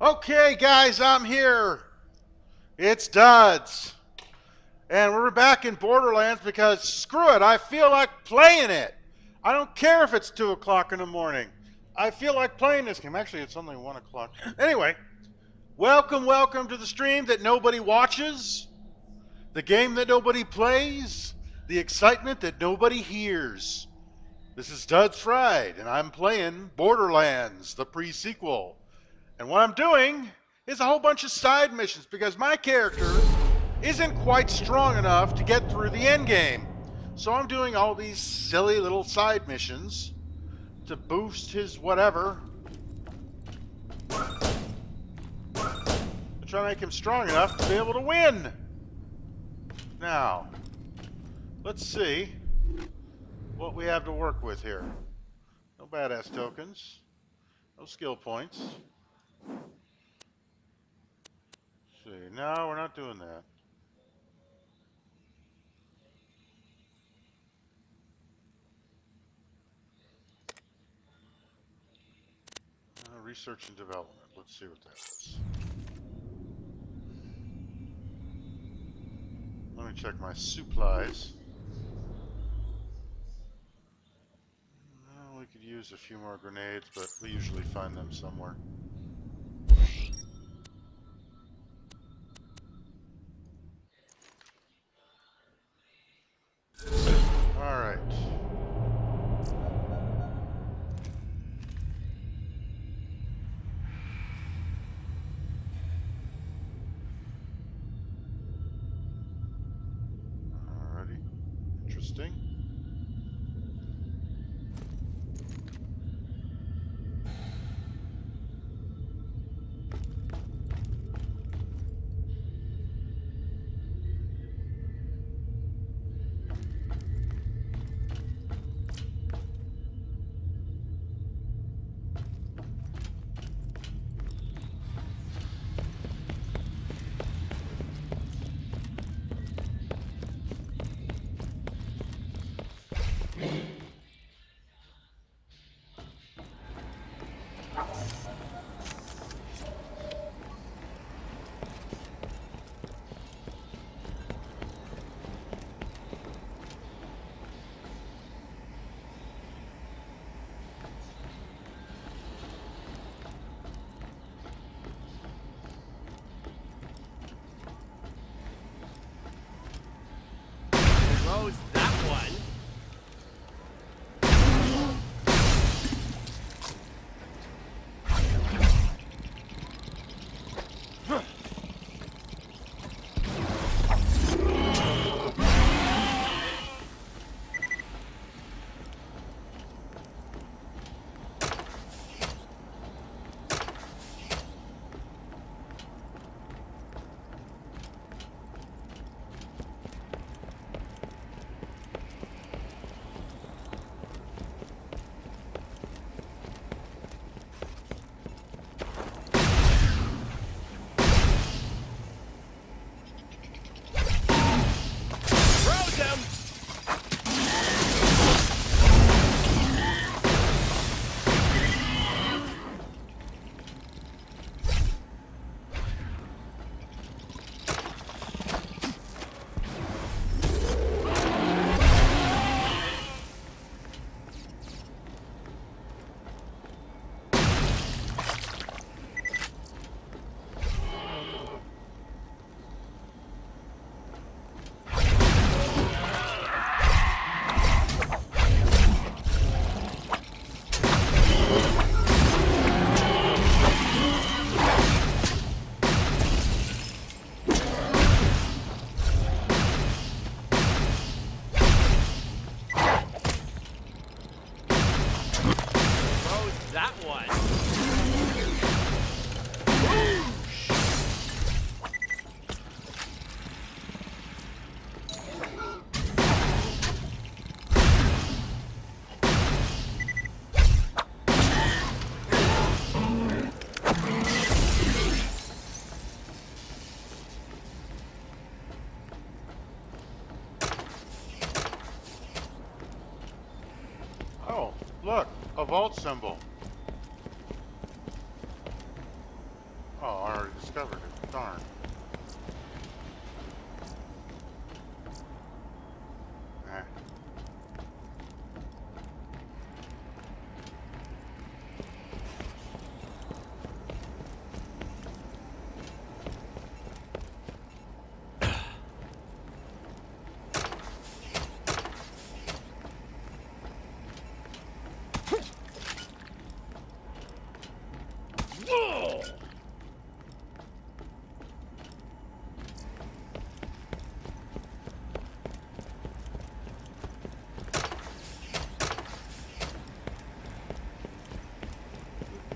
Okay, guys, I'm here. It's Dudz. And we're back in Borderlands because screw it, I feel like playing it. I don't care if it's 2 o'clock in the morning. I feel like playing this game. Actually, it's only 1 o'clock. Anyway, welcome, welcome to the stream that nobody watches, the game that nobody plays, the excitement that nobody hears. This is Dudz Fryd, and I'm playing Borderlands, the pre sequel. And what I'm doing is a whole bunch of side missions because my character isn't quite strong enough to get through the end game. So I'm doing all these silly little side missions to boost his whatever. To try to make him strong enough to be able to win. Now, let's see what we have to work with here. No badass tokens. No skill points see. No, we're not doing that. Uh, research and development. Let's see what that is. Let me check my supplies. Well, we could use a few more grenades, but we usually find them somewhere. Interesting. A vault symbol. discovered it. Darn. Eh.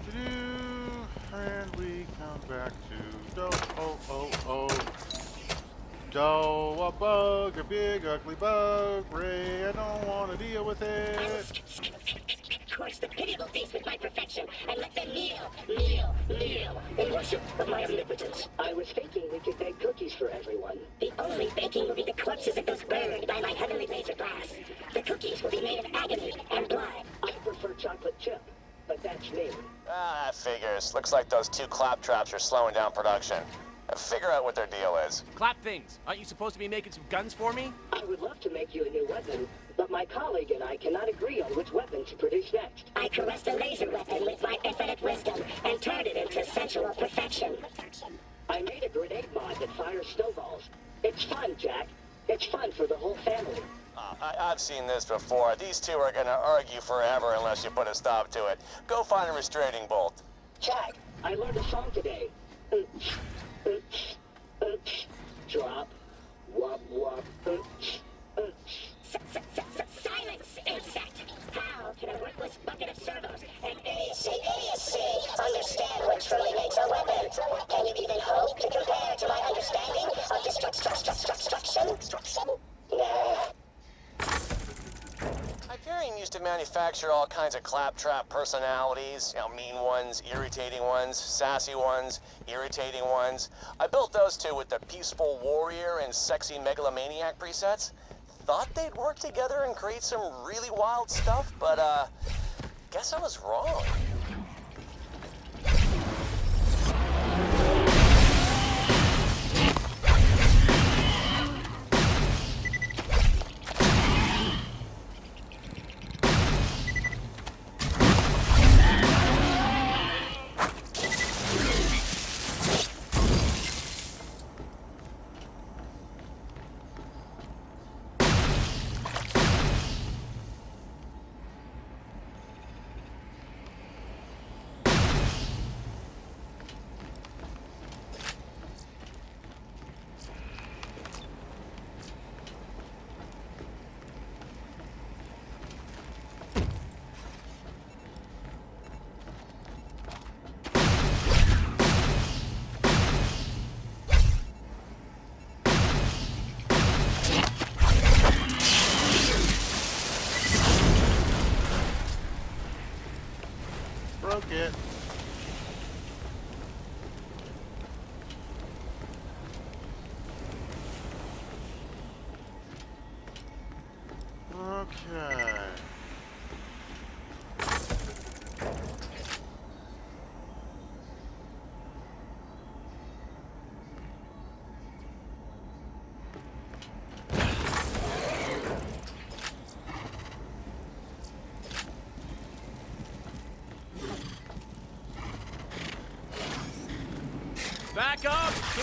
Do-do-do, And we come back to do oh oh oh. Do a bug, a big ugly bug. Ray, I don't want to deal with it. Curse the pitiable beast with my perfection, and let them kneel, kneel, kneel, in worship of my omnipotence. I was thinking we could bake cookies for everyone. The only baking will be the corpses of those burned by my heavenly laser glass. The cookies will be made of agony and blood. I prefer chocolate chip, but that's me. Ah, that figures. Looks like those two claptraps are slowing down production. Figure out what their deal is. Claptraps. Aren't you supposed to be making some guns for me? I would love to make you a new weapon, but my colleague and I cannot agree on which weapon to produce next. I caressed a laser weapon with my infinite wisdom and turned it into sensual perfection. I made a grenade mod that fires snowballs. It's fun, Jack. It's fun for the whole family. Uh, I, I've seen this before. These two are gonna argue forever unless you put a stop to it. Go find a restraining bolt. Jack, I learned a song today. Drop. Wop, wop. Silence, insect! How can a worthless bucket of servos and idiocy, understand what truly makes a weapon? Can you even hope to compare to my understanding of? Destruction? Nah. Hyperion used to manufacture all kinds of claptrap personalities. You know, mean ones, irritating ones, sassy ones, irritating ones. I built those two with the peaceful warrior and sexy megalomaniac presets. Thought they'd work together and create some really wild stuff, but uh, guess I was wrong.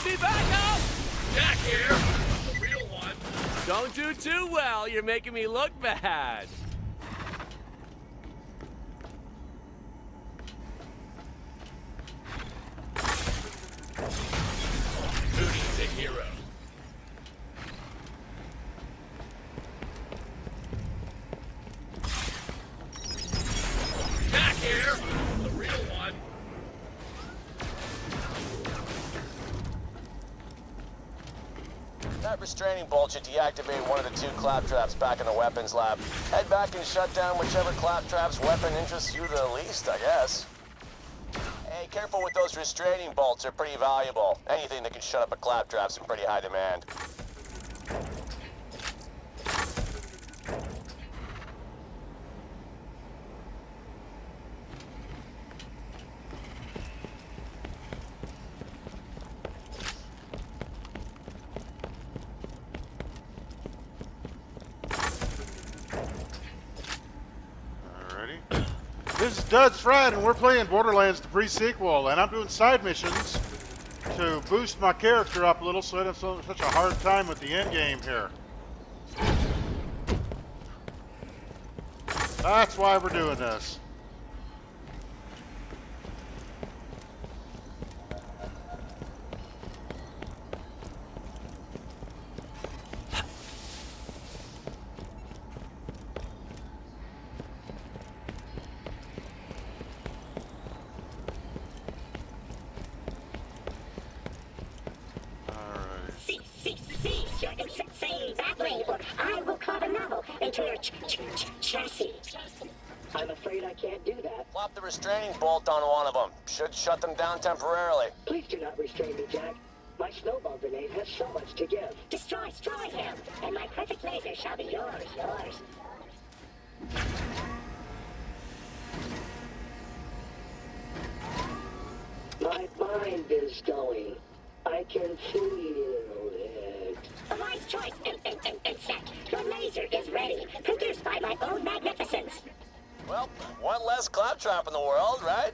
Give me back up! Jack here! The real one! Don't do too well. You're making me look bad. Restraining bolt should deactivate one of the two claptraps back in the weapons lab. Head back and shut down whichever claptrap's weapon interests you the least, I guess. Hey, careful with those restraining bolts, they're pretty valuable. Anything that can shut up a claptrap's in pretty high demand. Dudz Fryd, and we're playing Borderlands the pre-sequel, and I'm doing side missions to boost my character up a little so I don't have such a hard time with the end game here. That's why we're doing this. Should shut them down temporarily. Please do not restrain me, Jack. My snowball grenade has so much to give. Destroy, destroy him, and my perfect laser shall be yours, yours. My mind is going. I can feel it. A wise choice, in, in, in, insect. Your laser is ready, produced by my own magnificence. Well, one less claptrap in the world, right?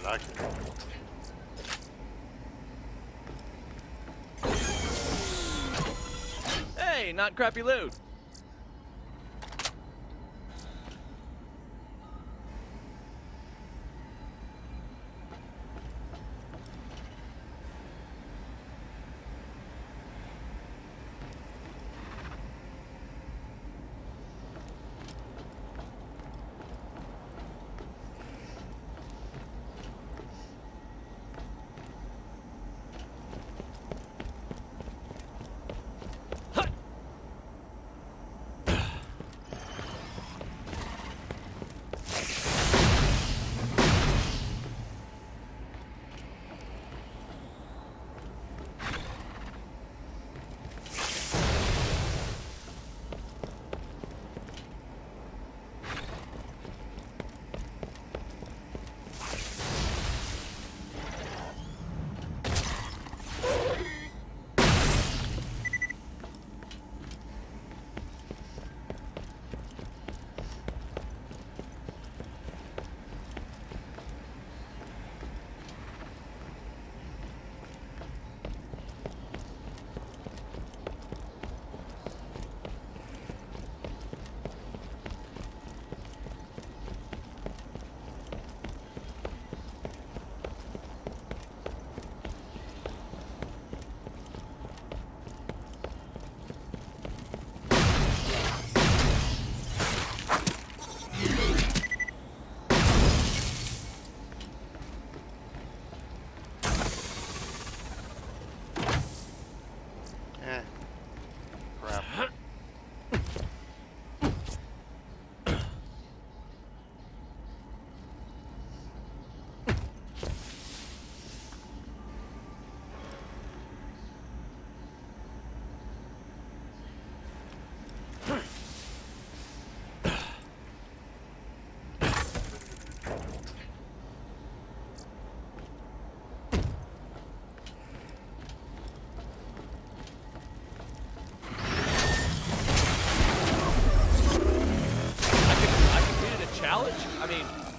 Like it. Hey, not crappy loot.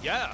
Yeah.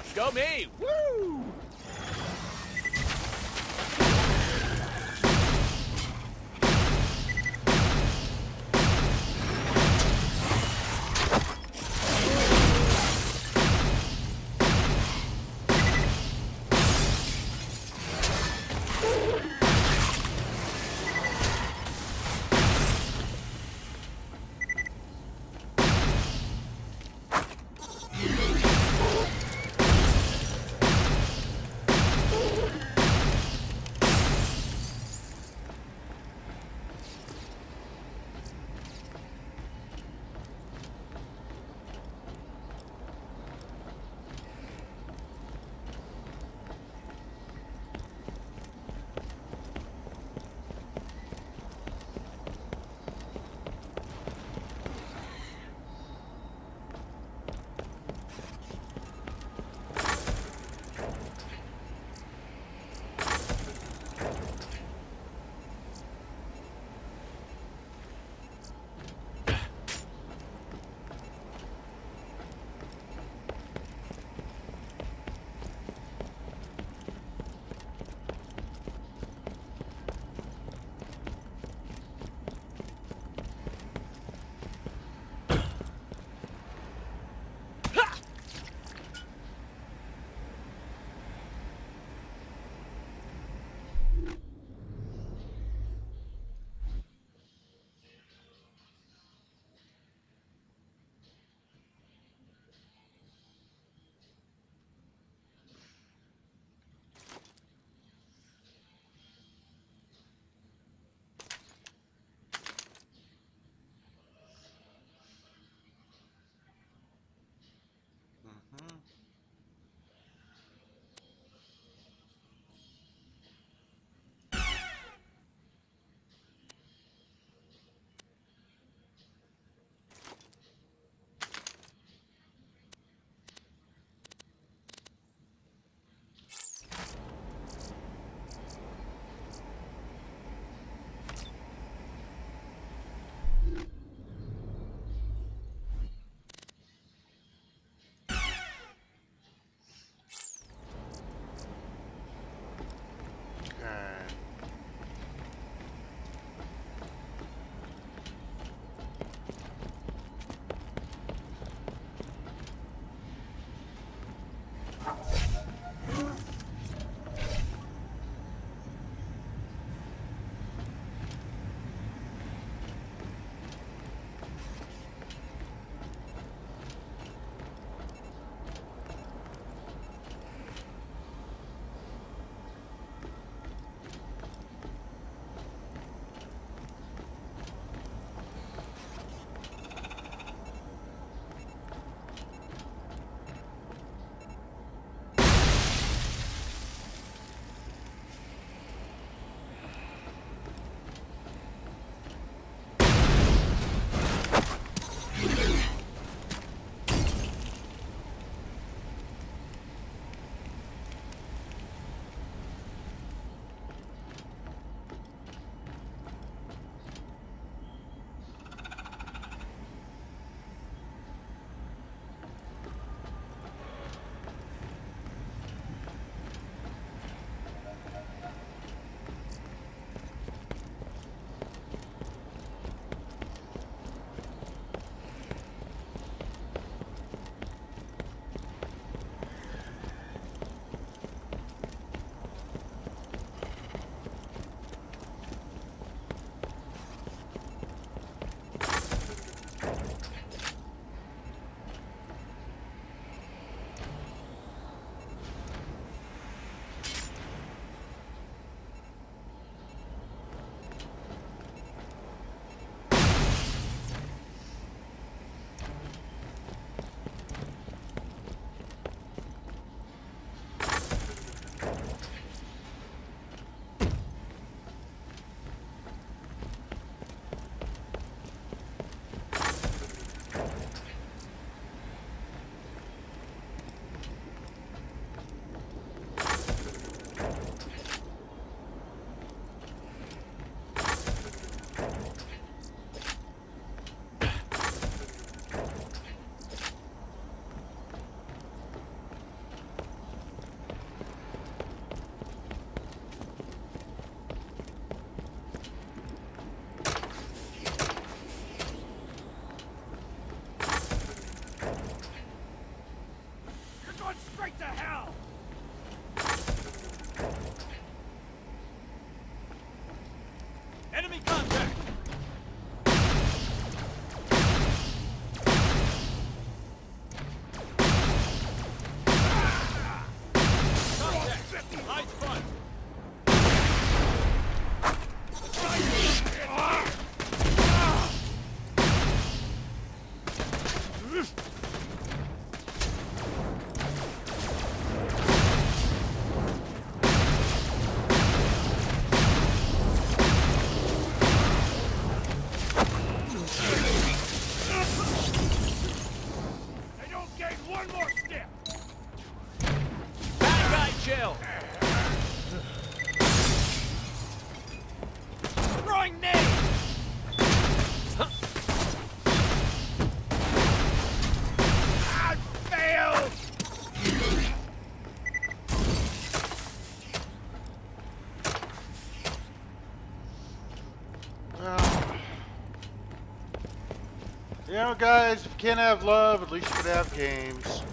You know, guys, if you can't have love, at least you can have games.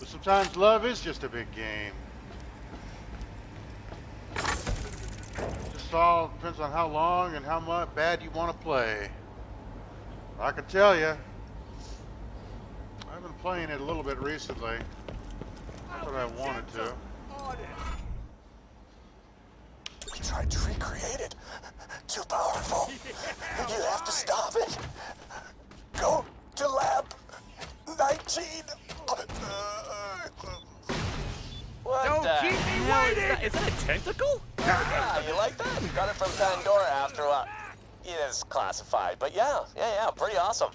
But sometimes love is just a big game. Just all depends on how long and how much bad you want to play. I can tell you, I've been playing it a little bit recently. Not that I wanted to. We tried to recreate it. Too powerful. You have to stop it. That? Is that a tentacle? Yeah, you like that? Got it from Pandora after a... It is classified, but yeah, yeah, yeah, pretty awesome.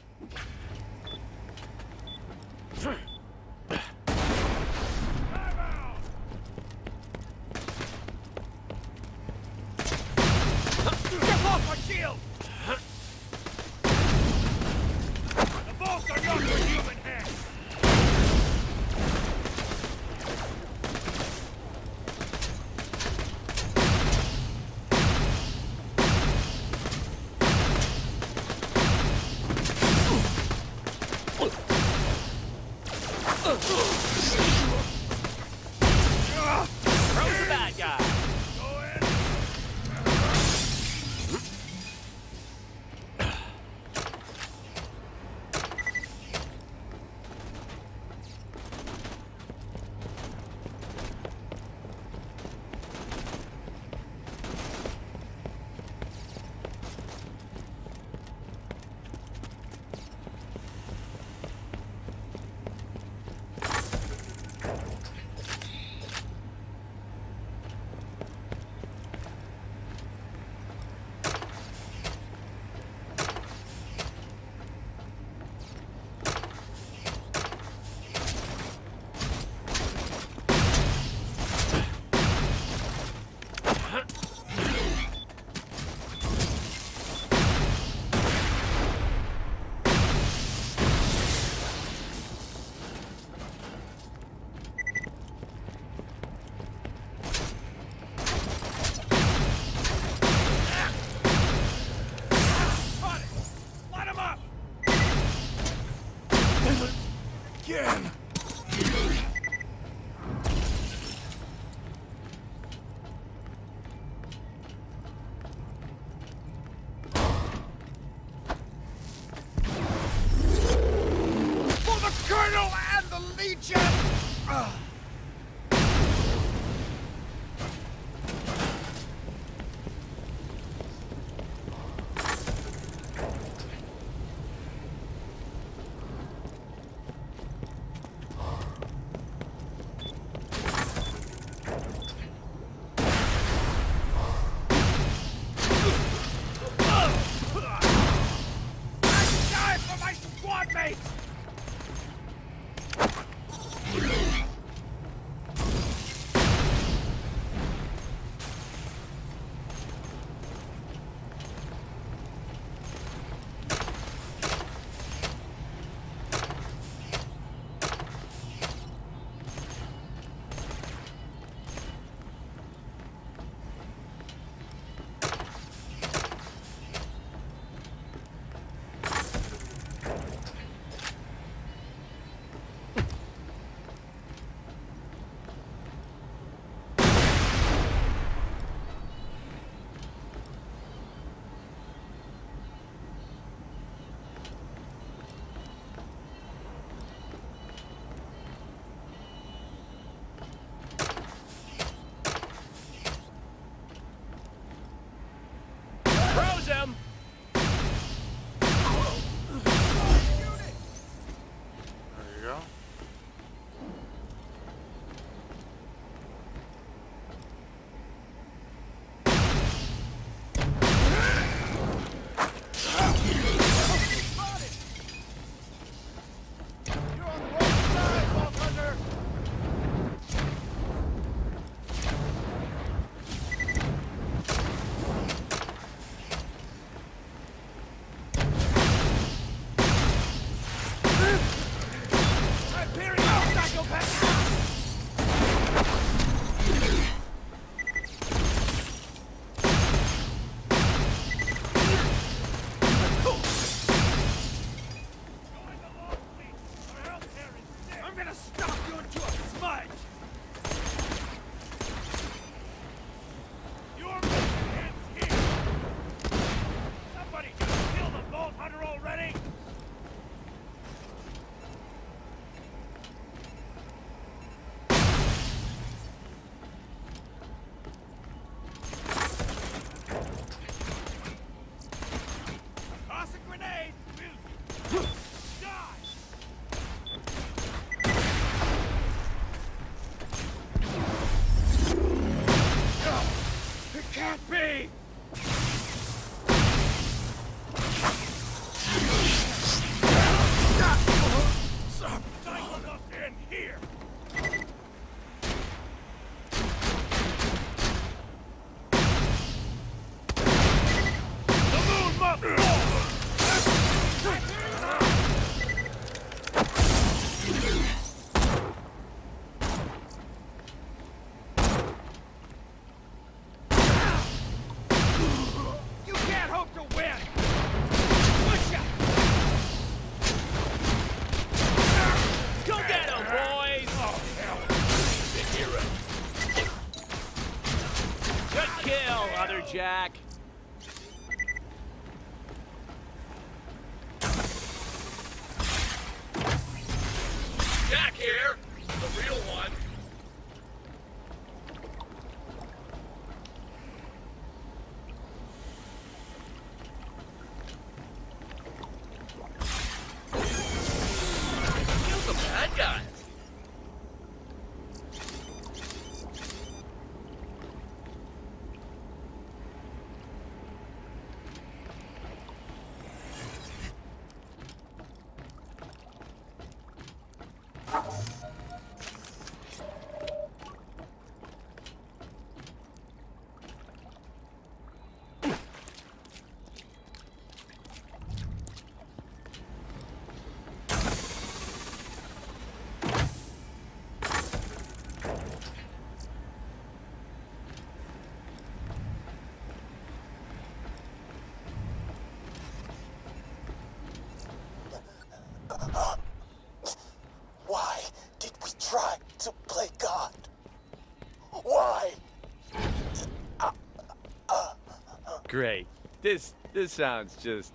Great. This this sounds just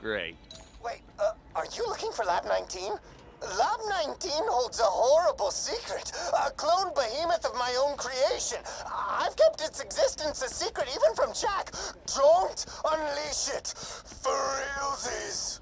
great. Wait, uh, are you looking for Lab 19? Lab 19 holds a horrible secret. A clone behemoth of my own creation. I've kept its existence a secret even from Jack. Don't unleash it. For realsies.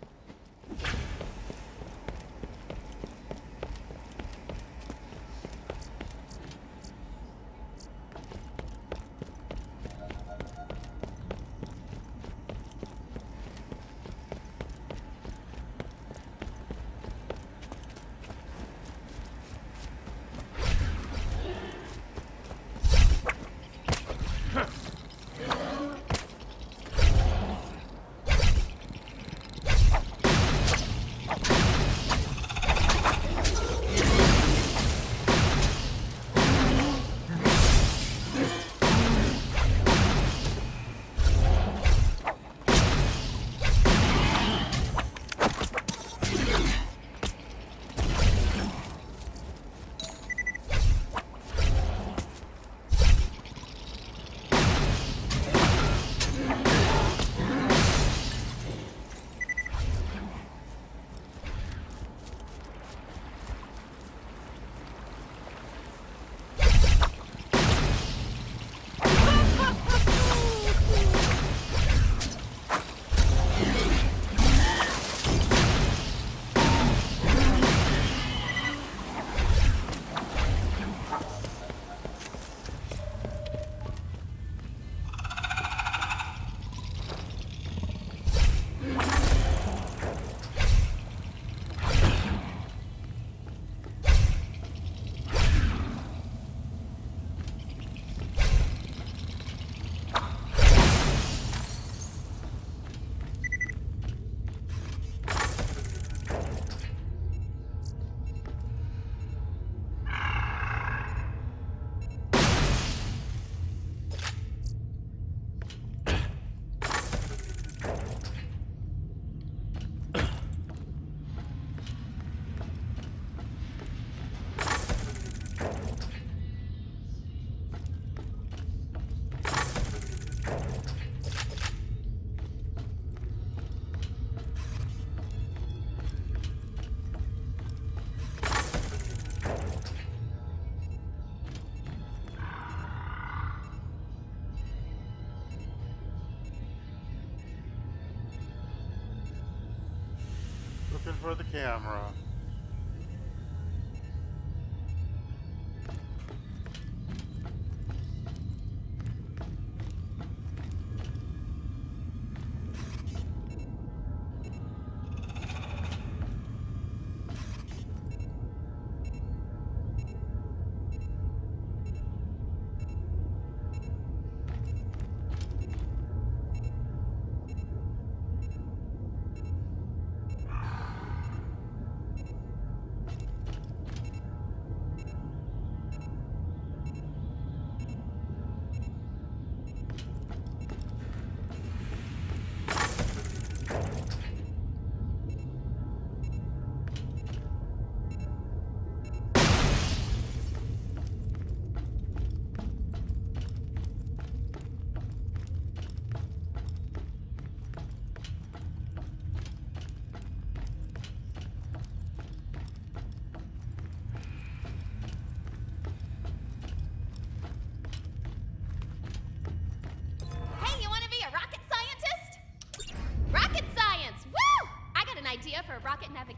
Camera.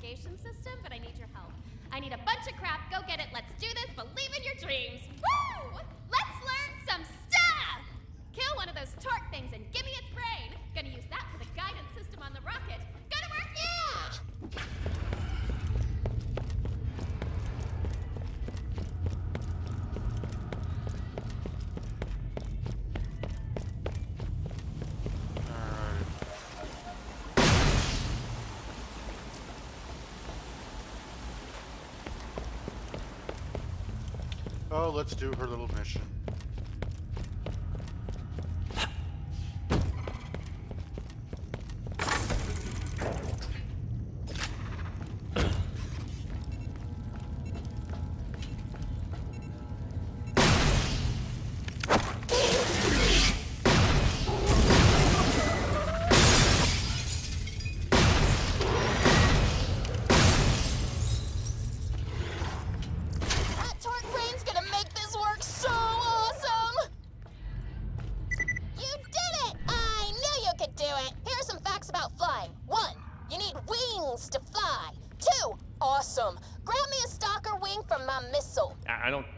Navigation system, but I need your help. I need a bunch of crap. Go get it. Let's let's do her little mission.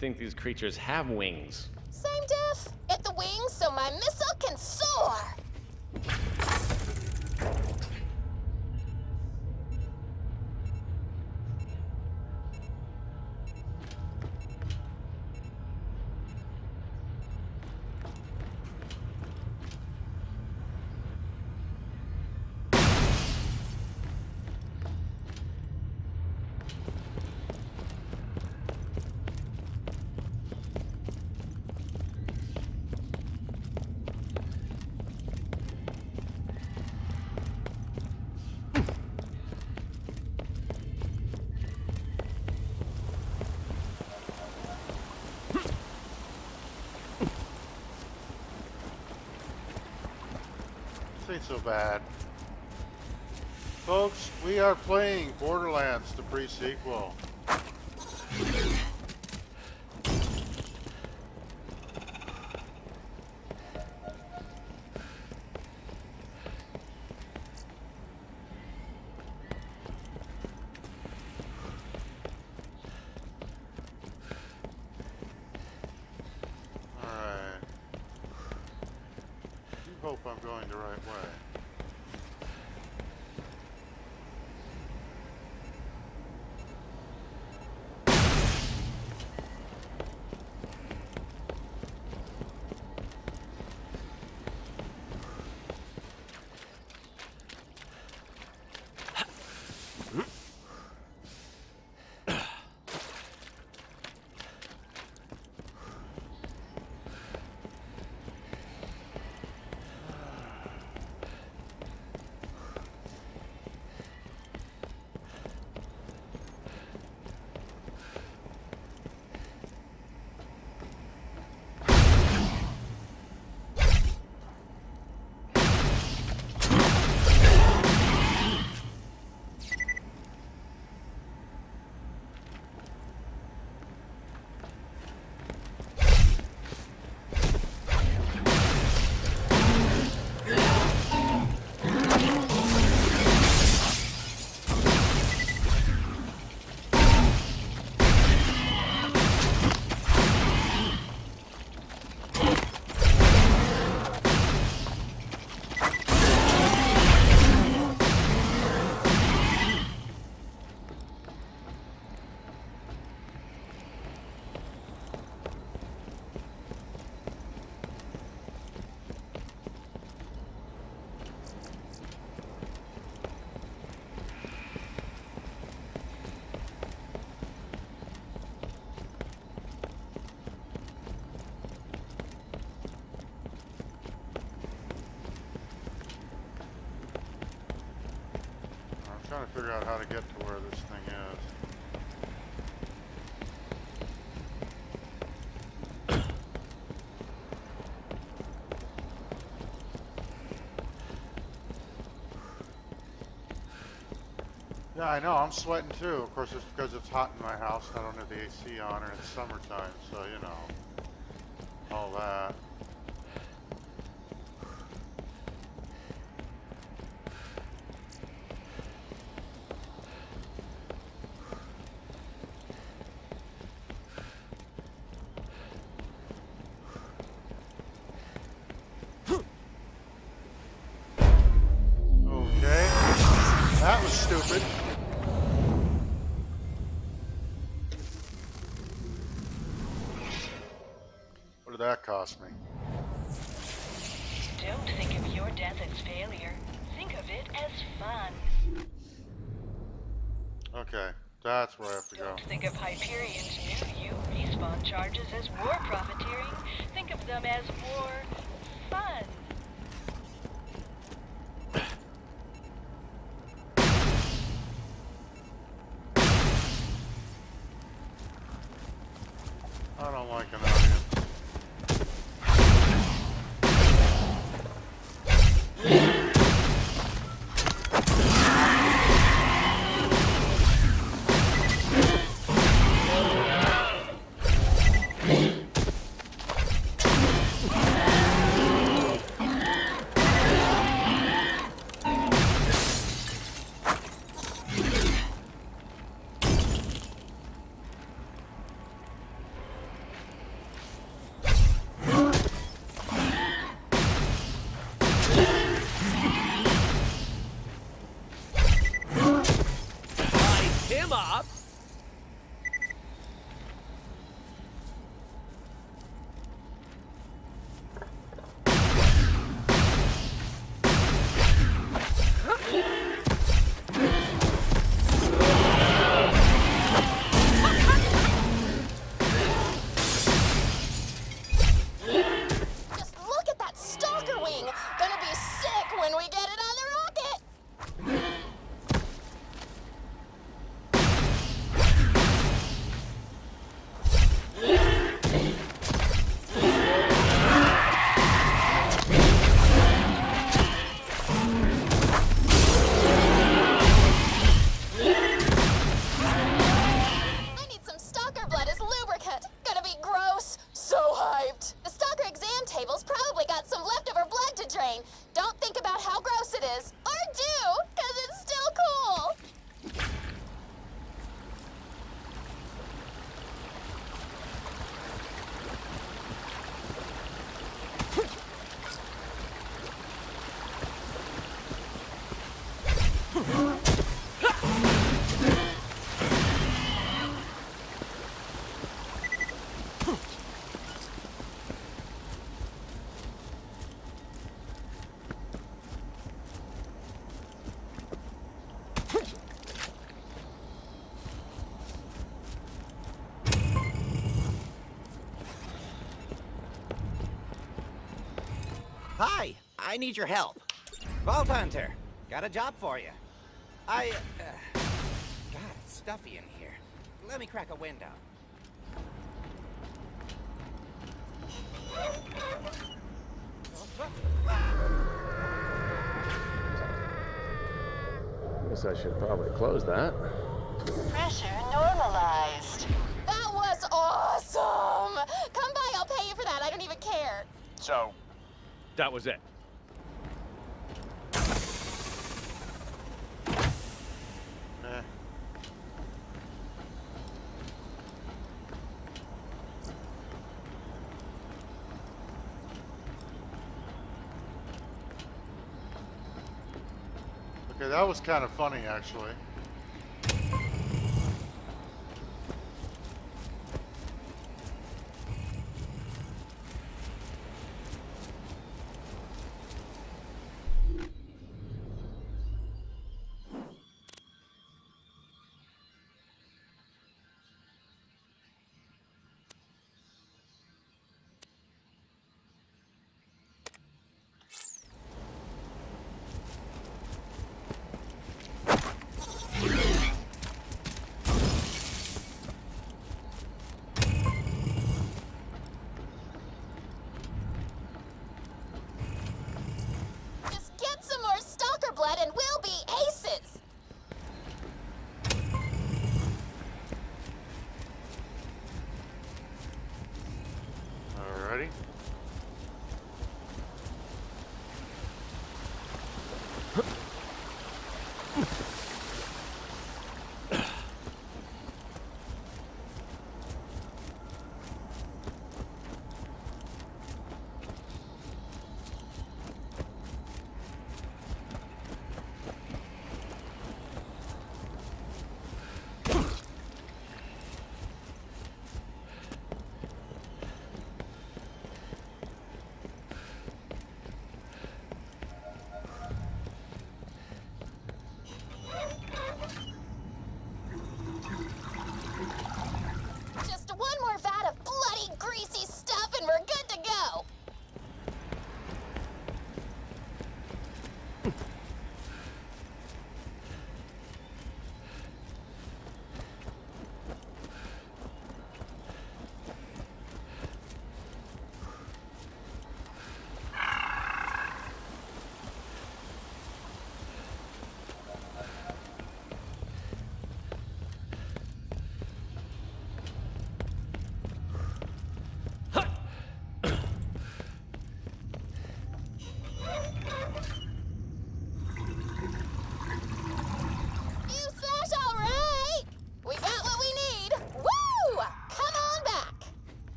Think these creatures have wings. Bad. Folks, we are playing Borderlands, the pre-sequel. Yeah, I know. I'm sweating too. Of course, it's because it's hot in my house. I don't have the AC on, and it's summertime, so you know, all that. I need your help. Vault Hunter, got a job for you. I. Uh, God, it's stuffy in here. Let me crack a window. Guess I should probably close that. Pressure normalized. That was awesome. Come by, I'll pay you for that. I don't even care. So, That was it. Eh. Okay, that was kind of funny, actually.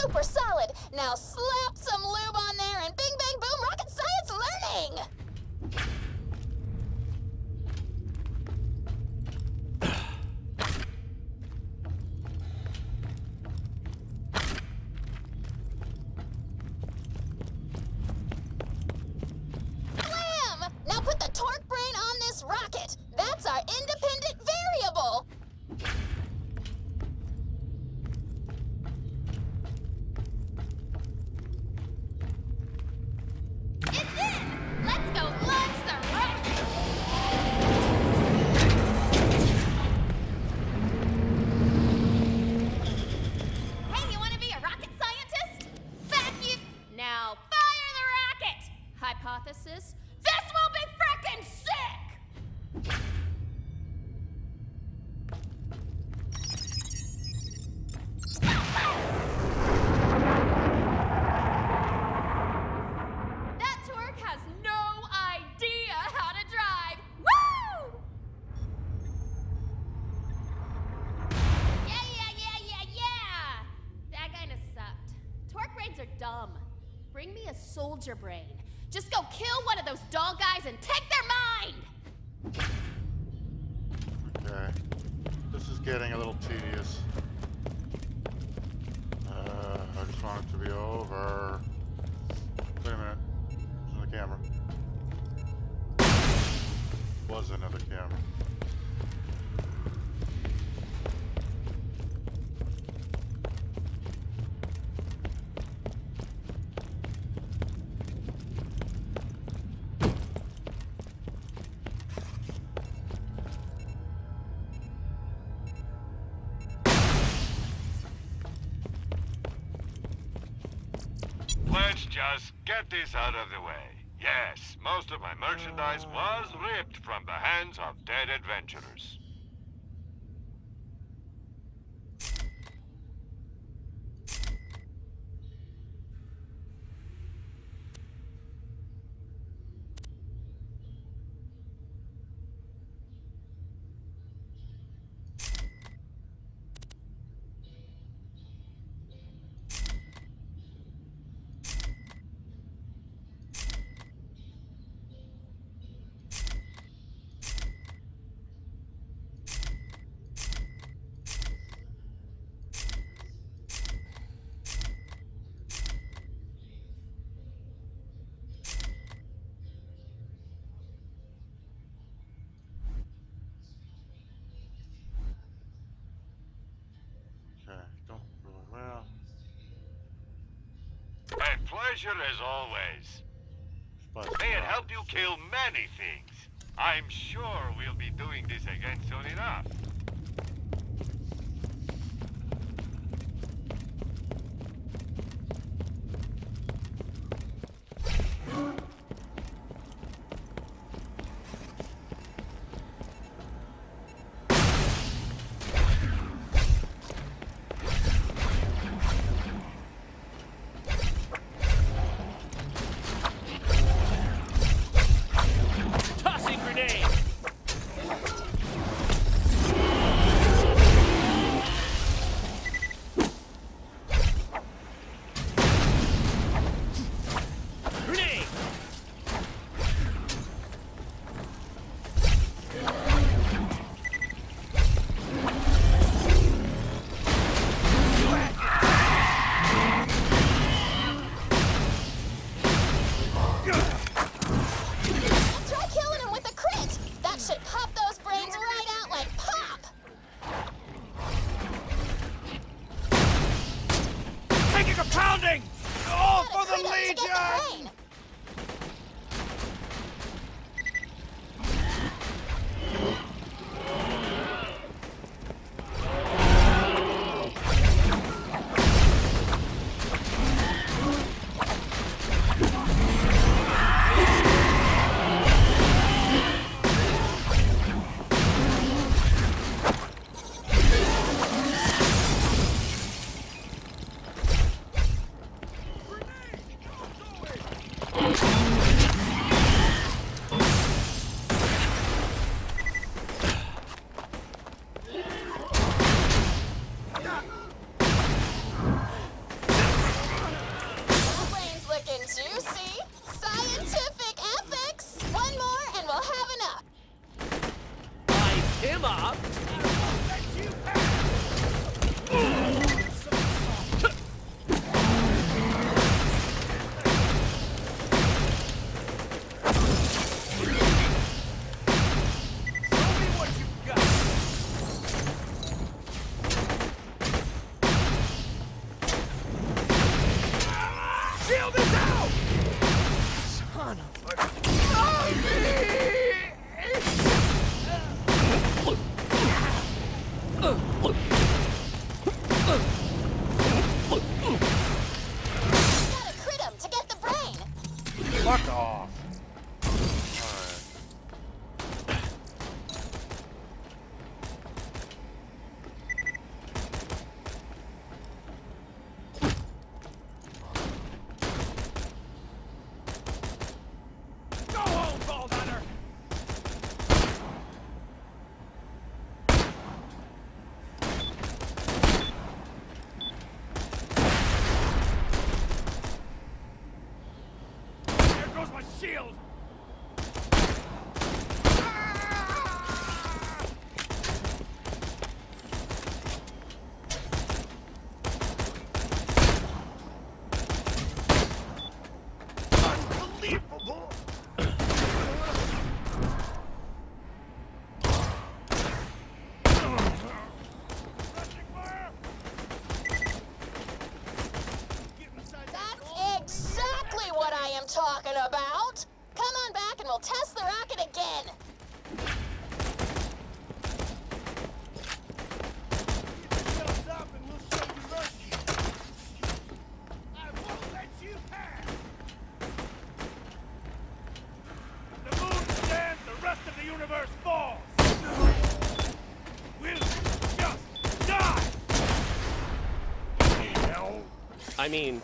super solid. Now slap some lube was another camera. Get this out of the way. Yes, most of my merchandise uh. was ripped from the hands of dead adventurers. pleasure as always. May it help you kill many things. I'm sure we'll be doing this again soon enough. I mean,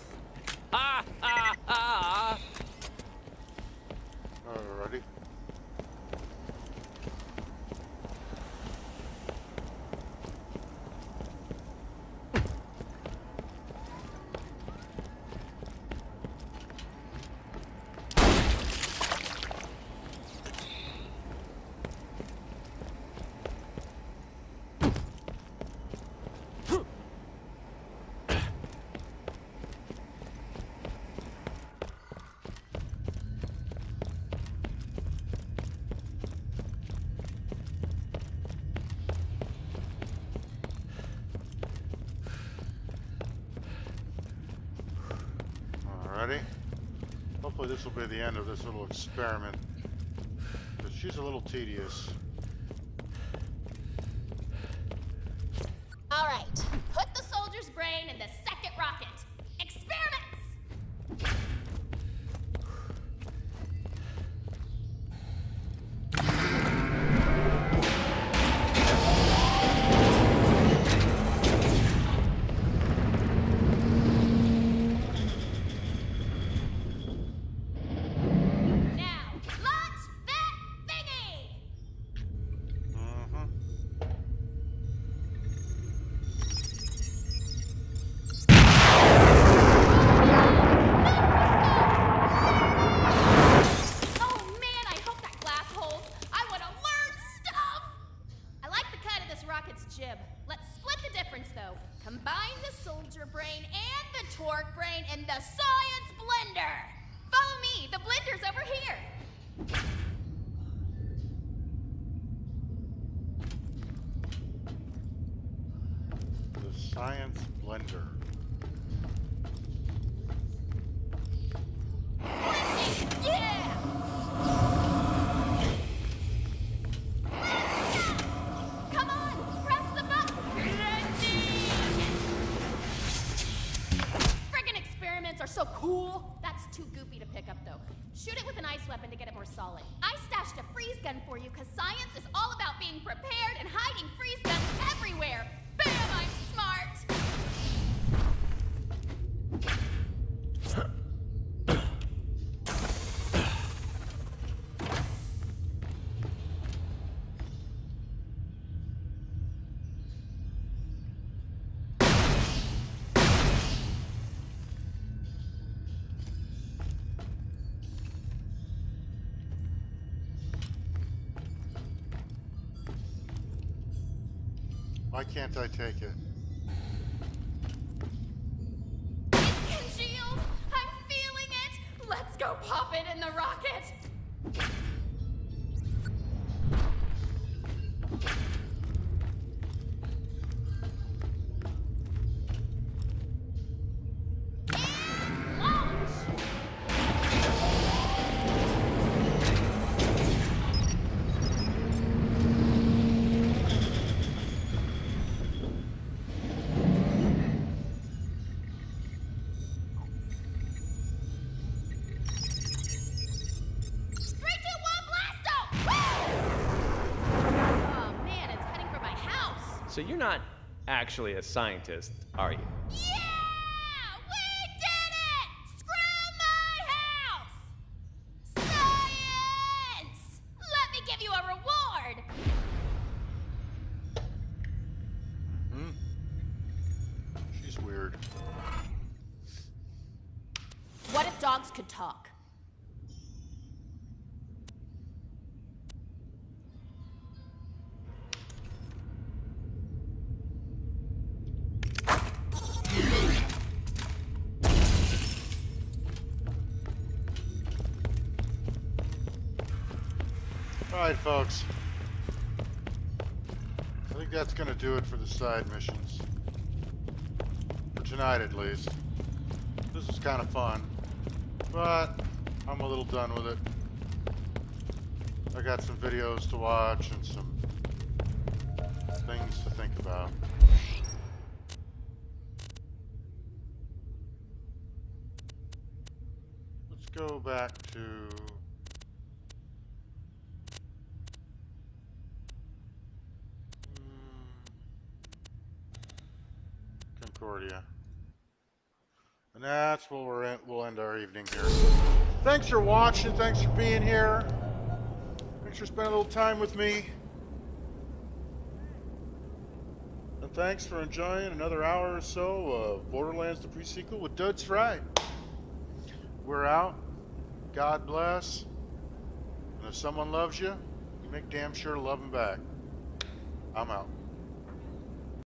this will be the end of this little experiment. She's a little tedious. in the science blender! Follow me, the blender's over here! Why can't I take it? So you're not actually a scientist, are you? Folks. I think that's gonna do it for the side missions. For tonight, at least. This was kind of fun. But, I'm a little done with it. I got some videos to watch and some things to think about. Let's go back to Concordia. And that's where we're in, we'll end our evening here. Thanks for watching. Thanks for being here. Thanks for spending a little time with me. And thanks for enjoying another hour or so of Borderlands the pre-sequel with Dudz Fryd. We're out. God bless. And if someone loves you, you make damn sure to love them back. I'm out.